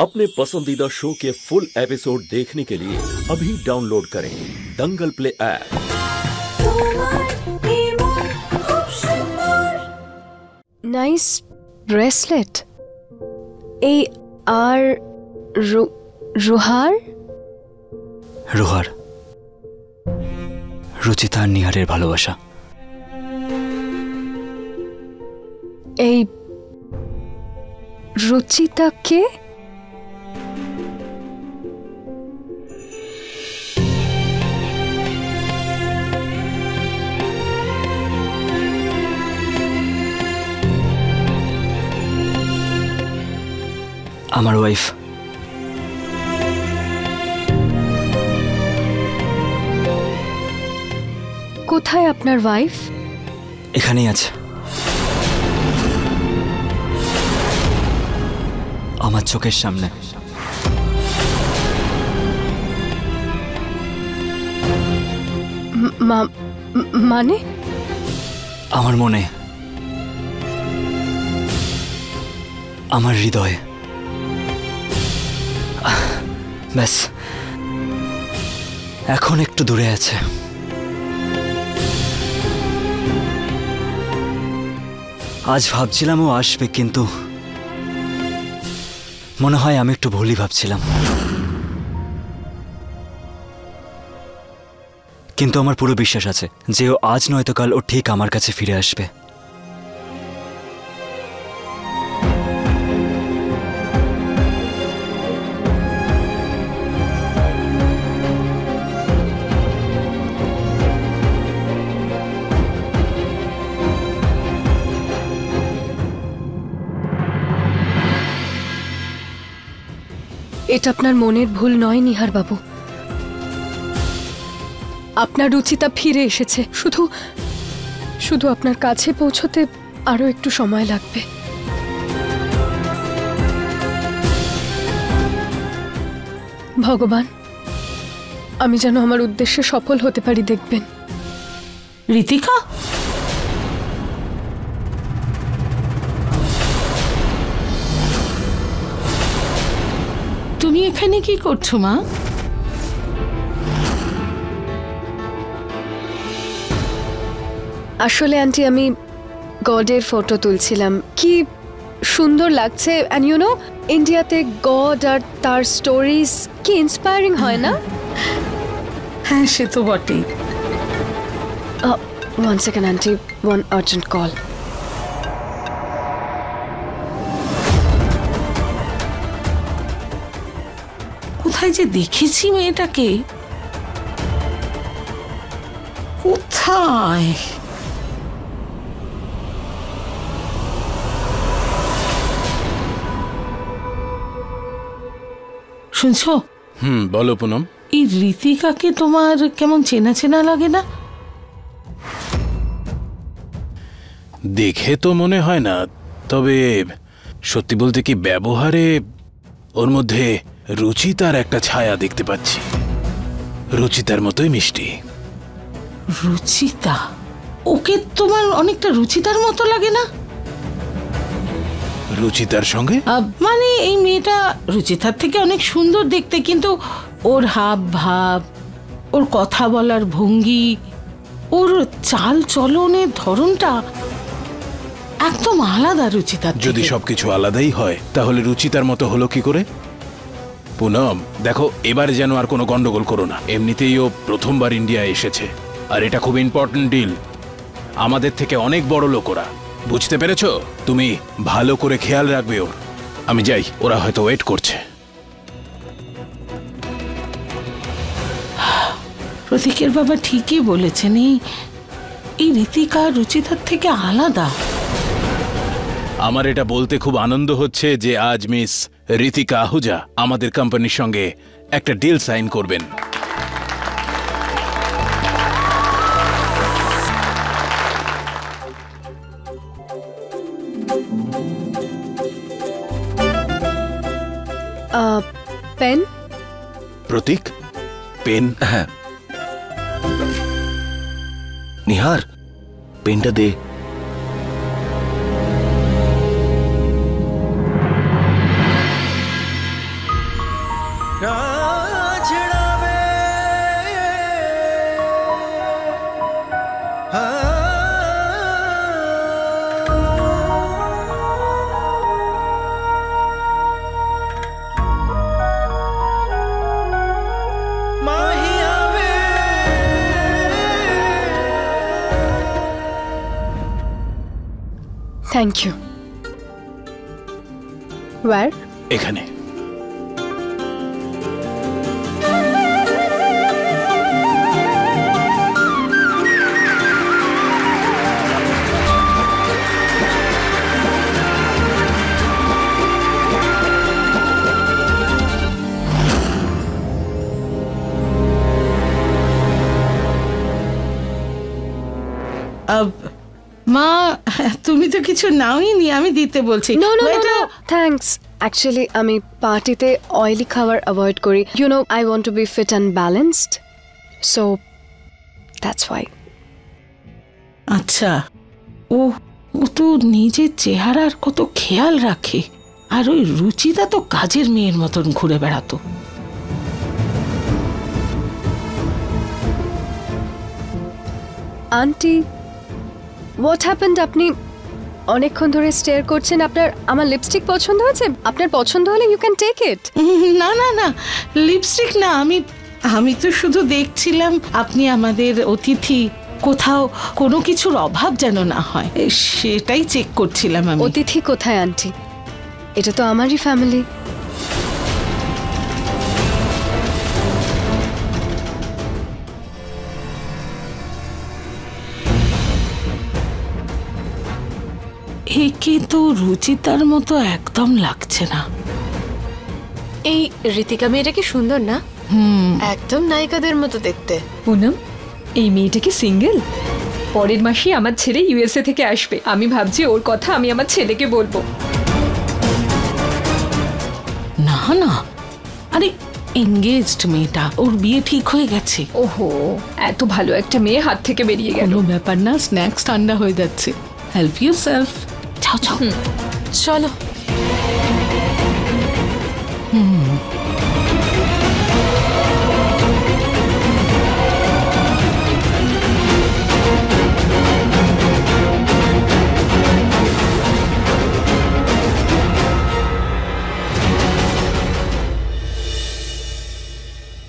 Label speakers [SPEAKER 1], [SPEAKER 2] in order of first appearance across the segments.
[SPEAKER 1] अपने पसंदीदा शो के फुल एपिसोड देखने के लिए अभी डाउनलोड करें Dangal play app
[SPEAKER 2] nice bracelet এই আর রু- রুহার
[SPEAKER 3] রোহার রুচিতা আর নিহারের ভালোবাসা
[SPEAKER 2] এই রুচিতাকে
[SPEAKER 3] আমার ওয়াইফ
[SPEAKER 2] কোথায় আপনার ওয়াইফ
[SPEAKER 3] এখানেই আছে। আমার চোখের সামনে।
[SPEAKER 2] মানে?
[SPEAKER 3] আমার মনে। আমার হৃদয়ে। ব্যাস। এখন একটু দূরে আছে। আজ ভাবছিলাম ও আসবে, কিন্তু মনে হয় আমি একটু ভুলই ভাবছিলাম। কিন্তু আমার পুরো বিশ্বাস আছে যে ও আজ নয়তো কাল ও ঠিক আমার কাছে ফিরে আসবে।
[SPEAKER 2] এটা আপনার মনের ভুল নয় নিহার বাবু আপনার রুচিতা ফিরে এসেছে। শুধু শুধু আপনার কাছে পৌঁছতে আরও একটু সময় লাগবে। ভগবান, আমি যেন আমার উদ্দেশ্যে সফল হতে পারি, দেখবেন।
[SPEAKER 4] ঋতিকা তুমি এখানে কি করছ মা?
[SPEAKER 2] আসলে আন্টি আমি গডের ফটো তুলছিলাম। কি সুন্দর লাগছে। অ্যান্ড ইউ নো ইন্ডিয়াতে গড আর তার স্টোরিজ কি ইন্সপায়ারিং হয় না?
[SPEAKER 4] হ্যাঁ সে তো বটেই।
[SPEAKER 2] One second aunty one urgent call
[SPEAKER 4] কোথায় যে দেখেছি মেয়েটাকে কোথায়? শুনছো?
[SPEAKER 5] হুম বলো পুনম।
[SPEAKER 4] এই ঋতিকাকে তোমার কেমন চেনা চেনা লাগে না?
[SPEAKER 5] দেখে তো মনে হয় না তবে সত্যি বলতে কি ব্যবহারে ওর মধ্যে রুচিতার একটা ছায়া দেখতে পাচ্ছি। রুচিতার মতোই মিষ্টি।
[SPEAKER 4] রুচিতা? ওকে তোমার অনেকটা রুচিতার মতো লাগে না?
[SPEAKER 5] রুচিতার সঙ্গে?
[SPEAKER 4] আহ, মানে এই মেয়েটা রুচিতার থেকে অনেক সুন্দর দেখতে কিন্তু ওর হাব ভাব ওর কথা বলার ভঙ্গি ওর চাল চলনের ধরনটা একদম আলাদা রুচিতার
[SPEAKER 5] যদি
[SPEAKER 4] থেকে।
[SPEAKER 5] সবকিছু আলাদাই হয় তাহলে রুচিতার মতো হলো কি করে? পুনম, দেখো, এবারে যেন আর কোনো গন্ডগোল করো না। এমনিতেই ও প্রথমবার ইন্ডিয়া এসেছে, আর এটা খুব ইম্পর্টেন্ট ডিল আমাদের থেকে অনেক বড় লোক ওরা। বুঝতে পেরেছ? তুমি ভালো করে খেয়াল রাখবে ওর। আমি যাই, ওরা হয়তো ওয়েট করছে।
[SPEAKER 4] প্রতীকের বাবা ঠিকই বলেছেন, এই এই রীতিকা রুচিতার থেকে আলাদা।
[SPEAKER 5] আমার এটা বলতে খুব আনন্দ হচ্ছে যে আজ মিস ঋতিকা আহুজা আমাদের কোম্পানির সঙ্গে একটা ডিল সাইন করবেন।
[SPEAKER 2] পেন?
[SPEAKER 5] প্রতীক? পেন?
[SPEAKER 6] হ্যাঁ। নিহার পেনটা দে।
[SPEAKER 2] থ্যাংক ইউ ওয়ার
[SPEAKER 5] এখানে।
[SPEAKER 4] আব, মা তুমি তো কিছু নাওই নি আমি দিতে বলছি।
[SPEAKER 2] No
[SPEAKER 4] no
[SPEAKER 2] no thanks actually আমি পার্টিতে অয়েলি খাবার অ্যাভয়েড করি। You know I want to be fit and balanced so that's why
[SPEAKER 4] আচ্ছা। ও ও তো নিজের চেহারার কত খেয়াল রাখে। আর ওই রুচিতা তো কাজের মেয়ের মতন ঘুরে বেড়াতো।
[SPEAKER 2] আন্টি হোয়াট হ্যাপেন্ড আপনি অনেকক্ষণ ধরে স্টেয়ার করছেন। আপনার আমার লিপস্টিক পছন্দ হয়েছে? আপনার পছন্দ হলে ইউ ক্যান টেক ইট
[SPEAKER 4] না না না লিপস্টিক না আমি আমি তো শুধু দেখছিলাম আপনি আমাদের অতিথি। কোথাও কোনো কিছুর অভাব যেন না হয় সেটাই চেক করছিলাম আমি।
[SPEAKER 2] অতিথি কোথায় আন্টি? এটা তো আমারই ফ্যামিলি
[SPEAKER 4] একে তো রুচিতার মতো একদম লাগছে না।
[SPEAKER 7] এই ঋতিকা মেয়েটা কি সুন্দর না? একদম নায়িকাদের মতো দেখতে।
[SPEAKER 8] পুনম এই মেয়েটা কি সিঙ্গেল? পরের মাসেই আমার ছেলে ইউএসএ থেকে আসবে। আমি ভাবছি ওর কথা আমি আমার ছেলেকে বলব।
[SPEAKER 4] না না। আরে এঙ্গেজড মেয়েটা ওর বিয়ে ঠিক হয়ে গেছে।
[SPEAKER 8] ওহো এত ভালো একটা মেয়ে হাত থেকে বেরিয়ে গেল।
[SPEAKER 4] ব্যাপার না স্ন্যাক্স ঠান্ডা হয়ে যাচ্ছে। হেল্প ইউ সেলফ ছাও ছাও
[SPEAKER 7] চলো।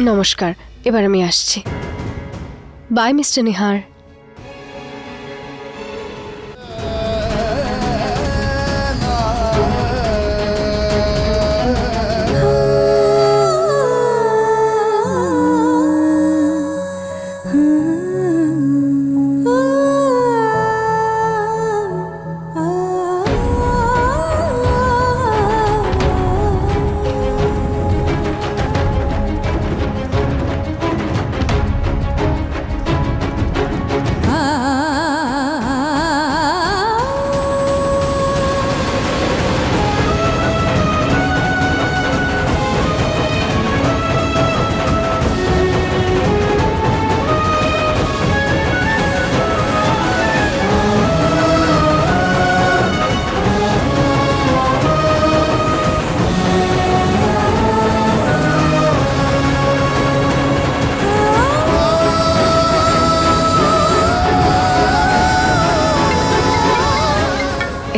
[SPEAKER 2] নমস্কার এবার আমি আসছি। Bye mister Nihar.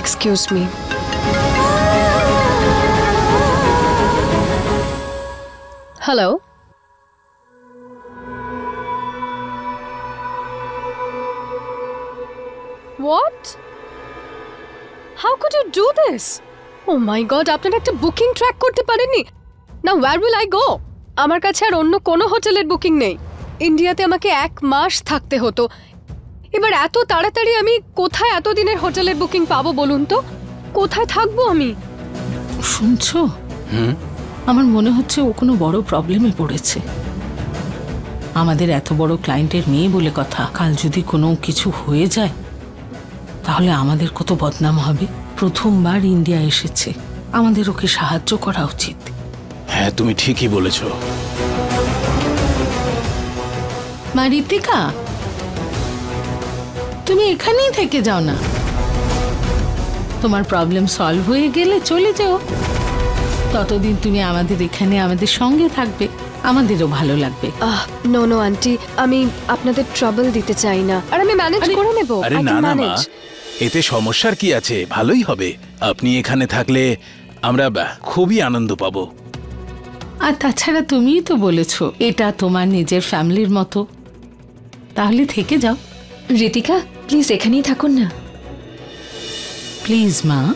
[SPEAKER 2] Excuse me hello what how could you do this oh my god আপনারা একটা বুকিং ট্র্যাক করতে পারেননি। না ওয়্যার উইল আই গো আমার কাছে আর অন্য কোনো হোটেলের বুকিং নেই। ইন্ডিয়াতে আমাকে এক মাস থাকতে হতো। এবার এত তাড়াতাড়ি আমি কোথায় এত দিনের হোটেলের বুকিং পাবো বলুন তো? কোথায় থাকব আমি?
[SPEAKER 4] শুনছো? আমার মনে হচ্ছে ও কোনো বড় প্রবলেমে পড়েছে। আমাদের এত বড় ক্লায়েন্টের মেয়ে বলে কথা কাল যদি কোনো কিছু হয়ে যায় তাহলে আমাদের কত বদনাম হবে? প্রথমবার ইন্ডিয়া এসেছে। আমাদের ওকে সাহায্য করা উচিত।
[SPEAKER 5] হ্যাঁ তুমি ঠিকই বলেছ।
[SPEAKER 4] মা ঋতিকা তুমি এখানেই থেকে যাও না। তোমার প্রবলেম সলভ হয়ে গেলে চলে যাও। ততদিন তুমি আমাদের এখানে আমাদের সঙ্গে থাকবে। আমাদেরও ভালো লাগবে।
[SPEAKER 2] আহ নো নো আন্টি আমি আপনাদের ট্রাবল দিতে চাই না। আর আমি ম্যানেজ করে নেব।
[SPEAKER 5] আরে না না মা। এতে সমস্যার কি আছে? ভালোই হবে। আপনি এখানে থাকলে আমরা খুবই আনন্দ পাবো।
[SPEAKER 4] আর তাছাড়া তুমিই তো বলেছ এটা তোমার নিজের ফ্যামিলির মতো। তাহলে থেকে যাও।
[SPEAKER 8] ঋতিকা প্লিজ এখানেই থাকুন না।
[SPEAKER 4] প্লিজ মা।